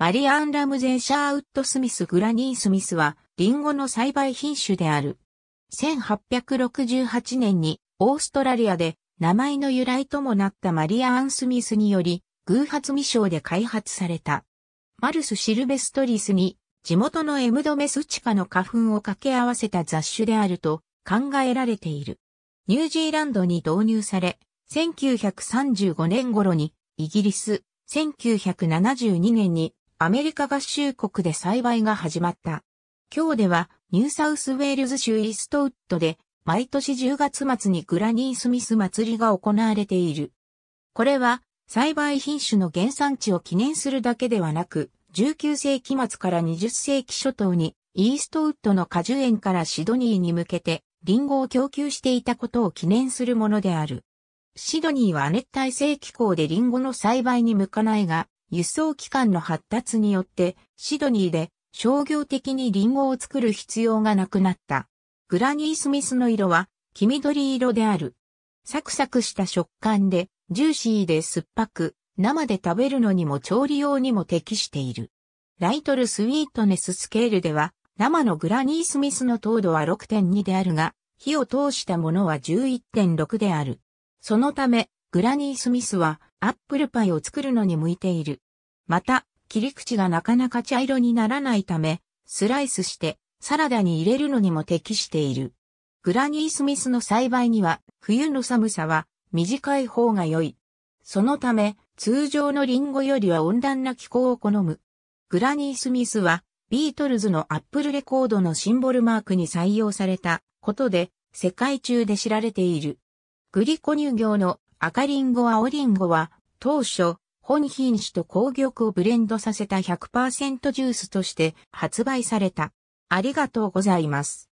マリアン・ラムゼー・シャーウッド・スミス・グラニー・スミスは、リンゴの栽培品種である。1868年に、オーストラリアで、名前の由来ともなったマリアン・スミスにより、偶発未生で開発された。マルス・シルベストリスに、地元のエムドメスチカの花粉を掛け合わせた雑種であると考えられている。ニュージーランドに導入され、1935年頃にイギリス、1972年にアメリカ合衆国で栽培が始まった。今日ではニューサウスウェールズ州イーストウッドで毎年10月末にグラニースミス祭りが行われている。これは栽培品種の原産地を記念するだけではなく、19世紀末から20世紀初頭にイーストウッドの果樹園からシドニーに向けてリンゴを供給していたことを記念するものである。シドニーは熱帯性気候でリンゴの栽培に向かないが、輸送機関の発達によってシドニーで商業的にリンゴを作る必要がなくなった。グラニースミスの色は黄緑色である。サクサクした食感でジューシーで酸っぱく、生で食べるのにも調理用にも適している。ライトルスイートネススケールでは生のグラニースミスの糖度は6.2であるが、火を通したものは11.6である。そのため、グラニースミスはアップルパイを作るのに向いている。また、切り口がなかなか茶色にならないため、スライスしてサラダに入れるのにも適している。グラニースミスの栽培には冬の寒さは短い方が良い。そのため、通常のリンゴよりは温暖な気候を好む。グラニースミスは、ビートルズのアップルレコードのシンボルマークに採用されたことで、世界中で知られている。グリコ乳業の赤リンゴ青リンゴは、当初、本品種と紅玉をブレンドさせた100%ジュースとして発売された。ありがとうございます。